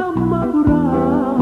I'm a Brown.